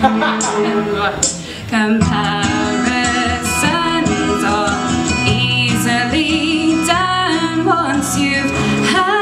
Comparisons are easily done once you've had